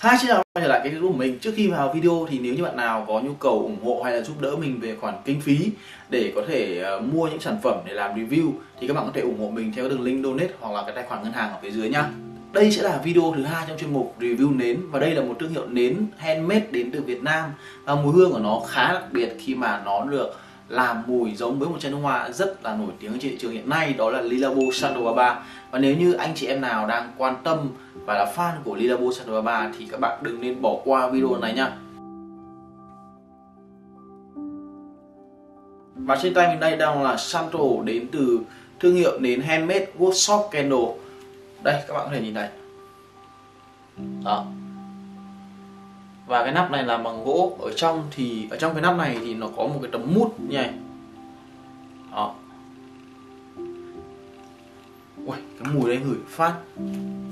hai xin chào quay trở lại cái video của mình. Trước khi vào video thì nếu như bạn nào có nhu cầu ủng hộ hay là giúp đỡ mình về khoản kinh phí để có thể uh, mua những sản phẩm để làm review thì các bạn có thể ủng hộ mình theo đường link donate hoặc là cái tài khoản ngân hàng ở phía dưới nhá. Đây sẽ là video thứ hai trong chuyên mục review nến và đây là một thương hiệu nến handmade đến từ Việt Nam và mùi hương của nó khá đặc biệt khi mà nó được làm mùi giống với một chai nước hoa rất là nổi tiếng trên thị trường hiện nay đó là Lilabo Sandro Baba và nếu như anh chị em nào đang quan tâm và là fan của Lilabo Sandro Baba thì các bạn đừng nên bỏ qua video này nha. Và trên tay mình đây đang là Santo đến từ thương hiệu nến handmade workshop candle. Đây, các bạn có thể nhìn này. Đó. Và cái nắp này là bằng gỗ. Ở trong thì, ở trong cái nắp này thì nó có một cái tấm mút như này đó. Cái mùi đấy ngửi phát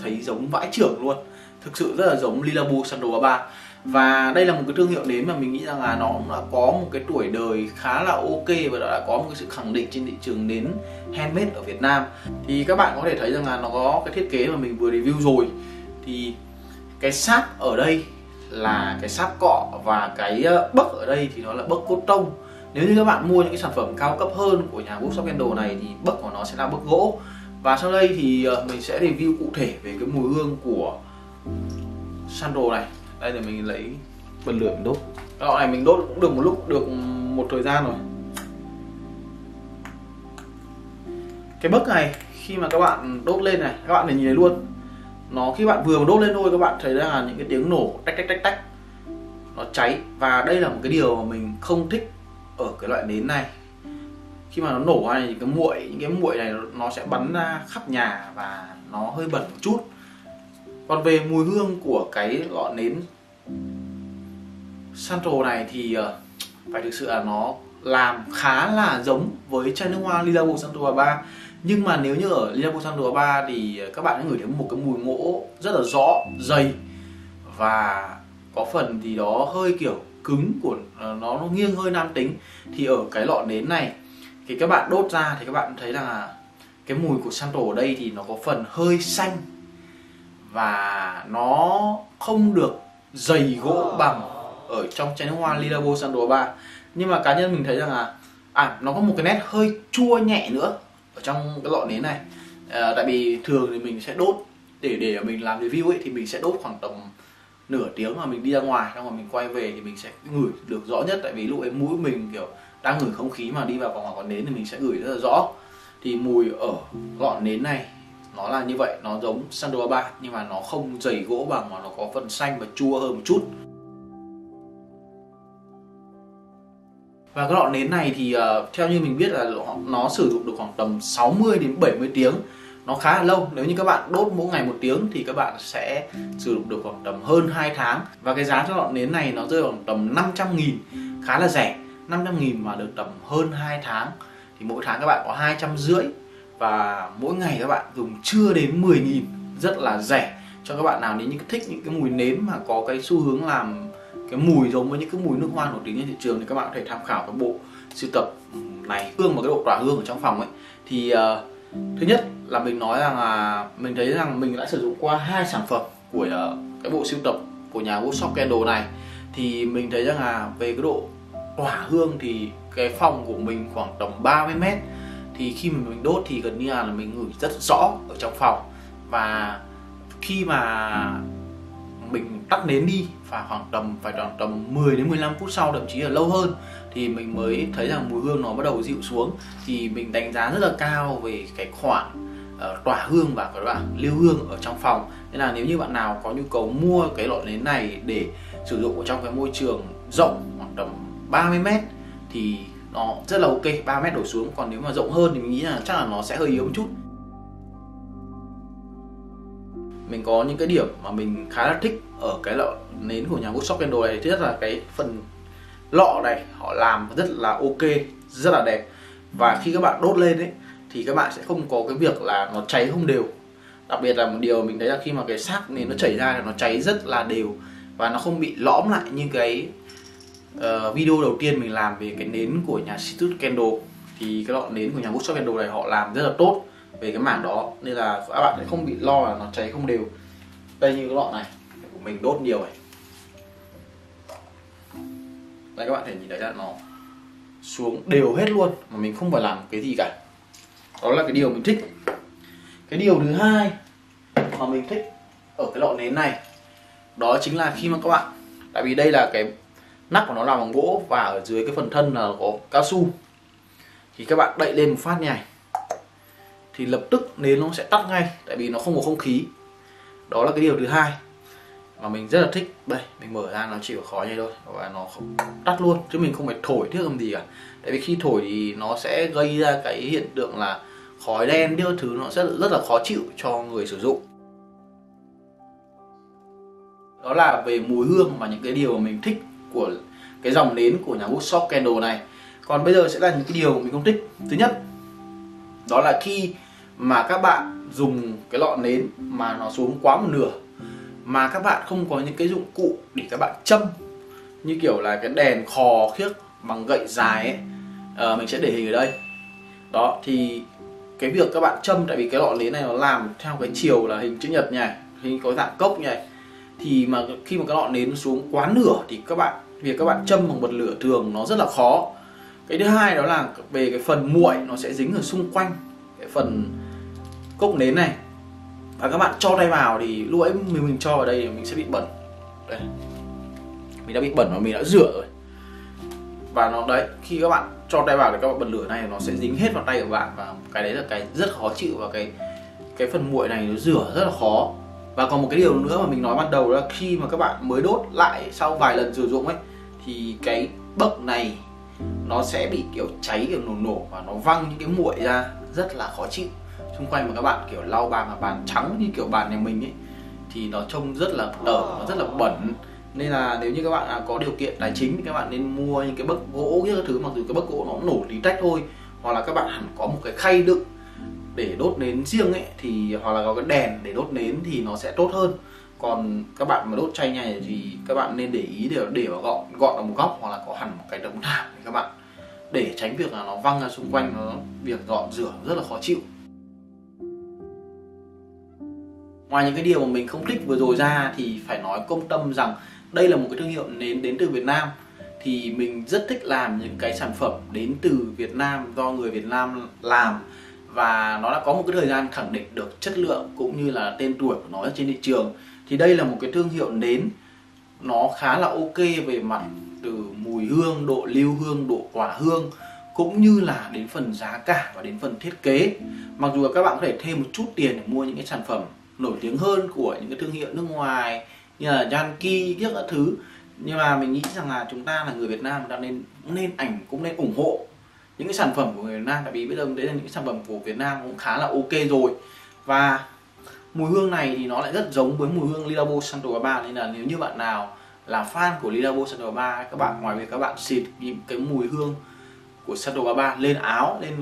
thấy giống vãi trưởng luôn. Thực sự rất là giống Lilabo Sandro Baba. Và đây là một cái thương hiệu đến mà mình nghĩ rằng là nó cũng đã có một cái tuổi đời khá là ok và đã có một cái sự khẳng định trên thị trường nến handmade ở Việt Nam. Thì các bạn có thể thấy rằng là nó có cái thiết kế mà mình vừa review rồi. Thì cái sáp ở đây là cái sáp cọ và cái ờ, bấc ở đây thì nó là bấc cốt tông. Nếu như các bạn mua những cái sản phẩm cao cấp hơn của nhà Bookshop candle này thì bấc của nó sẽ là bấc gỗ và sau đây thì ờ, mình sẽ review cụ thể về cái mùi hương của Sandro này. Đây là mình lấy bật lửa mình đốt. Cái này mình đốt cũng được một lúc được một thời gian rồi. Cái bấc này khi mà các bạn đốt lên này các bạn này nhìn thấy luôn. Nó khi bạn vừa đốt lên thôi các bạn thấy là những cái tiếng nổ tách tách tách tách nó cháy. Và đây là một cái điều mà mình không thích ở cái loại nến này khi mà nó nổ ra thì cái muội những cái muội này nó sẽ bắn ra khắp nhà và nó hơi bẩn một chút. Còn về mùi hương của cái lọ nến Santo này thì ờ, phải thực sự là nó làm khá là giống với chai nước hoa Lilabo Santo Baba nhưng mà nếu như ở Lilabo Santo 3 thì các bạn sẽ ngửi thấy một cái mùi gỗ rất là rõ, dày và có phần thì đó hơi kiểu cứng của ờ, nó nó nghiêng hơi nam tính. Thì ở cái lọ nến này thì các bạn đốt ra thì các bạn thấy là cái mùi của Santo ở đây thì nó có phần hơi xanh. Và nó không được dày gỗ bằng ở trong chai nước hoa Lilabo Santo 3 nhưng mà cá nhân mình thấy rằng là à nó có một cái nét hơi chua nhẹ nữa ở trong cái lọ nến này. À, tại vì thường thì mình sẽ đốt để để mình làm review ấy thì mình sẽ đốt khoảng tầm nửa tiếng mà mình đi ra ngoài xong rồi mình quay về thì mình sẽ ngửi được rõ nhất. Tại vì lúc ấy mũi mình kiểu đang ngửi không khí mà đi vào vòng còn nến thì mình sẽ ngửi rất là rõ. Thì mùi ở lọ nến này nó là như vậy. Nó giống Sandro 3 nhưng mà nó không dày gỗ bằng mà nó có phần xanh và chua hơn một chút. Và cái lọ nến này thì uh, theo như mình biết là nó sử dụng được khoảng tầm 60 đến 70 tiếng nó khá là lâu. Nếu như các bạn đốt mỗi ngày một tiếng thì các bạn sẽ sử dụng được khoảng tầm hơn 2 tháng. Và cái giá cho ngọn nến này nó rơi khoảng tầm 500 nghìn. Khá là rẻ. 500 nghìn mà được tầm hơn 2 tháng. Thì mỗi tháng các bạn có 200 rưỡi. Và mỗi ngày các bạn dùng chưa đến 10 nghìn. Rất là rẻ. Cho các bạn nào nếu như thích những cái mùi nến mà có cái xu hướng làm cái mùi giống với những cái mùi nước hoa nổi tiếng trên thị trường thì các bạn có thể tham khảo cái bộ sưu tập này. Hương và cái độ tỏa hương ở trong phòng ấy thì uh, thứ nhất là mình nói rằng là mình thấy rằng mình đã sử dụng qua hai sản phẩm của ờ, cái bộ sưu tập của nhà workshop candle này. Thì mình thấy rằng là về cái độ tỏa hương thì cái phòng của mình khoảng tầm 30 mét. Thì khi mà mình đốt thì gần như là mình ngửi rất rõ ở trong phòng. Và khi mà mình tắt nến đi và khoảng tầm phải khoảng tầm 10 đến 15 phút sau thậm chí là lâu hơn thì mình mới thấy rằng mùi hương nó bắt đầu dịu xuống. Thì mình đánh giá rất là cao về cái khoản uh, tỏa hương và cái đoạn lưu hương ở trong phòng. Nên là nếu như bạn nào có nhu cầu mua cái lọ nến này để sử dụng ở trong cái môi trường rộng khoảng tầm 30 mét thì nó rất là ok 3 mét đổ xuống. Còn nếu mà rộng hơn thì mình nghĩ là chắc là nó sẽ hơi yếu một chút mình có những cái điểm mà mình khá là thích ở cái lọ nến của nhà Woodstock Candle này. Thứ nhất là cái phần lọ này họ làm rất là ok rất là đẹp. Và khi các bạn đốt lên ấy thì các bạn sẽ không có cái việc là nó cháy không đều. Đặc biệt là một điều mình thấy là khi mà cái xác nến nó chảy ra thì nó cháy rất là đều. Và nó không bị lõm lại như cái uh, video đầu tiên mình làm về cái nến của nhà Citrus Candle. Thì cái lọ nến của nhà Woodstock Candle này họ làm rất là tốt về cái mảng đó. Nên là các bạn sẽ không bị lo là nó cháy không đều. Đây như cái lọ này, của mình đốt nhiều này. Đây, các bạn thể nhìn thấy là nó xuống đều hết luôn, mà mình không phải làm cái gì cả. Đó là cái điều mình thích. Cái điều thứ hai mà mình thích ở cái lọ nến này, đó chính là khi mà các bạn, tại vì đây là cái nắp của nó làm bằng gỗ và ở dưới cái phần thân là có cao su. Thì các bạn đậy lên một phát như này thì lập tức nến nó sẽ tắt ngay, tại vì nó không có không khí. Đó là cái điều thứ hai mà mình rất là thích. Đây, mình mở ra, nó chỉ có khói như thôi, và nó không tắt luôn, chứ mình không phải thổi thiết âm gì cả. Tại vì khi thổi thì nó sẽ gây ra cái hiện tượng là khói đen đưa thứ nó sẽ rất là khó chịu cho người sử dụng. Đó là về mùi hương và những cái điều mà mình thích của cái dòng nến của nhà Woodstock Candle này. Còn bây giờ sẽ là những cái điều mình không thích. Thứ nhất, đó là khi mà các bạn dùng cái lọ nến mà nó xuống quá một nửa mà các bạn không có những cái dụng cụ để các bạn châm. Như kiểu là cái đèn khò khiếc bằng gậy dài ấy. À, mình sẽ để hình ở đây. Đó thì cái việc các bạn châm tại vì cái lọ nến này nó làm theo cái chiều là hình chữ nhật này hình có dạng cốc này. Thì mà khi mà cái lọ nến xuống quá nửa thì các bạn việc các bạn châm bằng bật lửa thường nó rất là khó. Cái thứ hai đó là về cái phần muội nó sẽ dính ở xung quanh cái phần cốc nến này. Và các bạn cho tay vào thì lúc ấy mình mình cho vào đây thì mình sẽ bị bẩn. Đây. Mình đã bị bẩn và mình đã rửa rồi. Và nó, đấy, khi các bạn cho tay vào thì các bạn bật lửa này, nó sẽ dính hết vào tay của bạn. Và cái đấy là cái rất khó chịu và cái cái phần muội này nó rửa rất là khó. Và còn một cái điều nữa mà mình nói ban đầu là khi mà các bạn mới đốt lại sau vài lần sử dụng ấy, thì cái bậc này nó sẽ bị kiểu cháy kiểu nổ nổ và nó văng những cái muội ra rất là khó chịu xung quanh mà các bạn kiểu lau bàn mà bàn trắng như kiểu bàn nhà mình ấy, thì nó trông rất là tở, nó rất là bẩn. Nên là nếu như các bạn có điều kiện tài chính thì các bạn nên mua những cái bấc gỗ những thứ, mặc dù cái bấc gỗ nó cũng nổ tí tách thôi, hoặc là các bạn hẳn có một cái khay đựng để đốt nến riêng ấy, thì hoặc là có cái đèn để đốt nến thì nó sẽ tốt hơn. Còn các bạn mà đốt chay này thì các bạn nên để ý để để vào gọn gọn ở một góc hoặc là có hẳn một cái đống thảm để các bạn, để tránh việc là nó văng ra xung quanh, nó việc dọn rửa rất là khó chịu. Ngoài những cái điều mà mình không thích vừa rồi ra thì phải nói công tâm rằng đây là một cái thương hiệu nến đến từ Việt Nam. Thì mình rất thích làm những cái sản phẩm đến từ Việt Nam, do người Việt Nam làm. Và nó đã có một cái thời gian khẳng định được chất lượng cũng như là tên tuổi của nó trên thị trường. Thì đây là một cái thương hiệu nến. Nó khá là ok về mặt từ mùi hương, độ lưu hương, độ quả hương, cũng như là đến phần giá cả và đến phần thiết kế. Mặc dù là các bạn có thể thêm một chút tiền để mua những cái sản phẩm nổi tiếng hơn của những cái thương hiệu nước ngoài như là Yankee các thứ. Nhưng mà mình nghĩ rằng là chúng ta là người Việt Nam, ta nên nên ảnh, cũng nên ủng hộ những cái sản phẩm của người Việt Nam. Tại vì bây giờ đấy là những cái sản phẩm của Việt Nam cũng khá là ok rồi. Và mùi hương này thì nó lại rất giống với mùi hương Lilabo Santo Baba nên là nếu như bạn nào là fan của Lilabo Santo Baba các bạn, ngoài việc các bạn xịt những cái mùi hương của Santo Baba lên áo, lên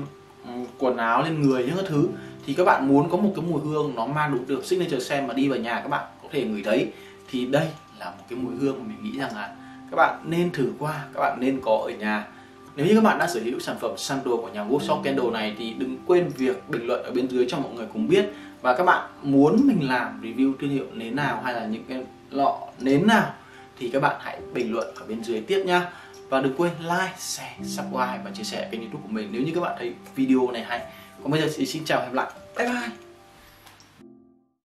ừ, quần áo, lên người, những cái thứ thì các bạn muốn có một cái mùi hương nó mang đúng được signature scent mà đi vào nhà các bạn có thể ngửi thấy thì đây là một cái mùi hương mà mình nghĩ rằng là các bạn nên thử qua các bạn nên có ở nhà. Nếu như các bạn đã sở hữu sản phẩm Santo của nhà Workshop Candle này thì đừng quên việc bình luận ở bên dưới cho mọi người cùng biết. Và các bạn muốn mình làm review thương hiệu nến nào hay là những cái lọ nến nào thì các bạn hãy bình luận ở bên dưới tiếp nhá và đừng quên like, share, subscribe và chia sẻ kênh youtube của mình. Nếu như các bạn thấy video này hay. Còn bây giờ thì xin chào và hẹn gặp lại 拜拜。